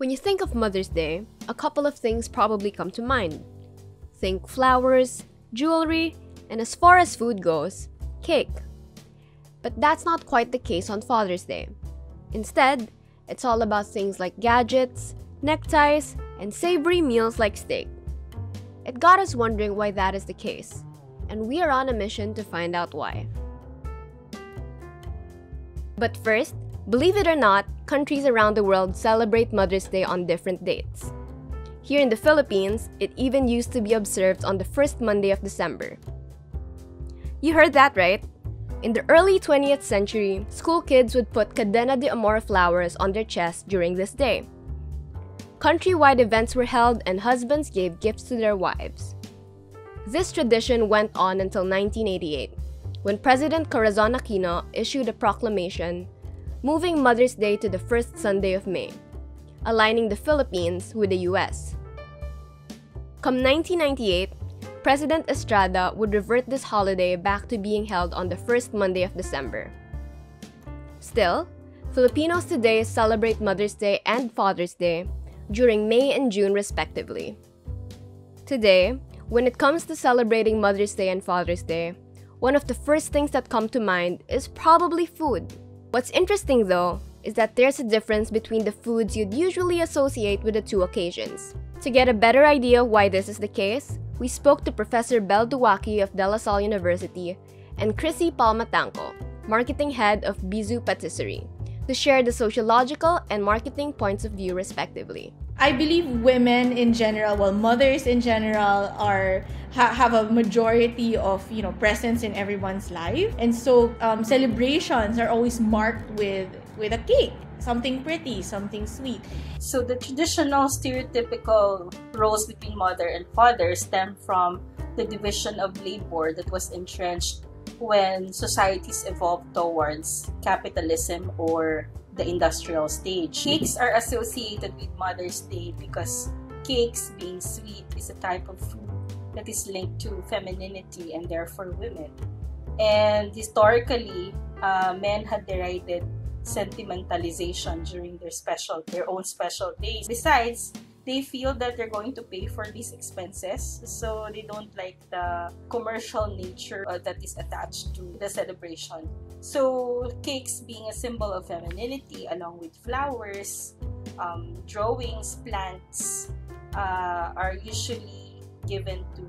When you think of Mother's Day, a couple of things probably come to mind. Think flowers, jewelry, and as far as food goes, cake. But that's not quite the case on Father's Day. Instead, it's all about things like gadgets, neckties, and savory meals like steak. It got us wondering why that is the case, and we are on a mission to find out why. But first, believe it or not, countries around the world celebrate Mother's Day on different dates. Here in the Philippines, it even used to be observed on the first Monday of December. You heard that right? In the early 20th century, school kids would put cadena de amor flowers on their chest during this day. Countrywide events were held and husbands gave gifts to their wives. This tradition went on until 1988, when President Corazon Aquino issued a proclamation moving Mother's Day to the first Sunday of May, aligning the Philippines with the US. Come 1998, President Estrada would revert this holiday back to being held on the first Monday of December. Still, Filipinos today celebrate Mother's Day and Father's Day during May and June respectively. Today, when it comes to celebrating Mother's Day and Father's Day, one of the first things that come to mind is probably food. What's interesting though is that there's a difference between the foods you'd usually associate with the two occasions. To get a better idea of why this is the case, we spoke to Professor Bel Duwaki of De La Salle University and Chrissy Palmatanco, marketing head of Bizu Patisserie, to share the sociological and marketing points of view respectively. I believe women in general, well, mothers in general, are ha- have a majority of you know presence in everyone's life, and so um, celebrations are always marked with with a cake something pretty, something sweet. So the traditional stereotypical roles between mother and father stem from the division of labor that was entrenched when societies evolved towards capitalism or the industrial stage. Cakes are associated with Mother's Day because cakes, being sweet, is a type of food that is linked to femininity and therefore women. And historically, uh, men had derided sentimentalization during their special their own special days. Besides, they feel that they're going to pay for these expenses, so they don't like the commercial nature uh, that is attached to the celebration. So, cakes being a symbol of femininity, along with flowers, um, drawings, plants, uh, are usually given to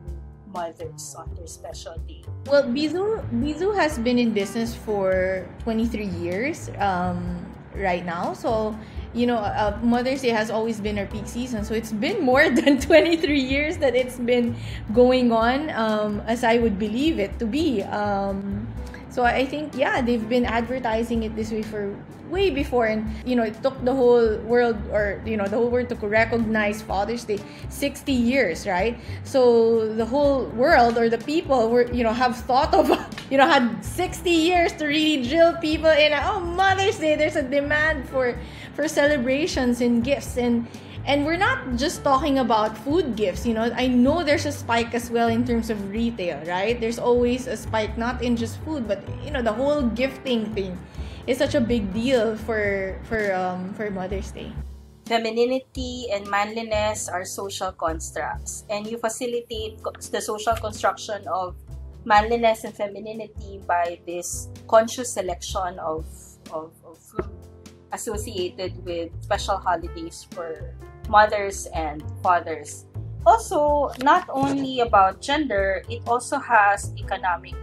mothers on their special day. Well, Bizu Bizu has been in business for 23 years um, right now. So, you know, uh, Mother's Day has always been our peak season. So it's been more than 23 years that it's been going on, um, as I would believe it to be. Um, so I think yeah, they've been advertising it this way for way before. And you know, it took the whole world or you know, the whole world to recognize Father's Day 60 years, right? So the whole world or the people were you know, have thought of you know, had 60 years to really drill people in. Oh, Mother's Day, there's a demand for for celebrations and gifts. And and we're not just talking about food gifts, you know. I know there's a spike as well in terms of retail, right? There's always a spike not in just food, but you know, the whole gifting thing is such a big deal for for um for Mother's Day. Femininity and manliness are social constructs, and you facilitate the social construction of manliness and femininity by this conscious selection of, of, of food associated with special holidays for mothers and fathers. Also, not only about gender, it also has economic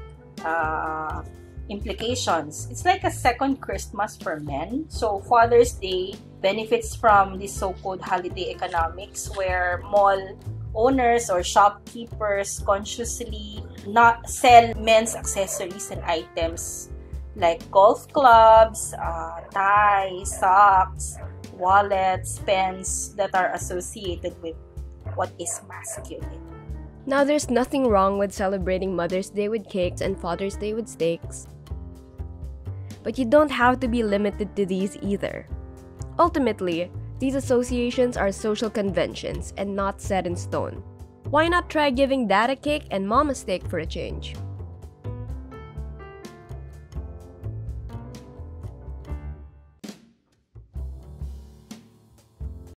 uh, implications. It's like a second Christmas for men. So, Father's Day benefits from this so called holiday economics where mall owners or shopkeepers consciously not sell men's accessories and items like golf clubs, uh, ties, socks, wallets, pens that are associated with what is masculine. Now, there's nothing wrong with celebrating Mother's Day with cakes and Father's Day with steaks. But you don't have to be limited to these either. Ultimately, these associations are social conventions and not set in stone. Why not try giving dad a cake and mom a steak for a change?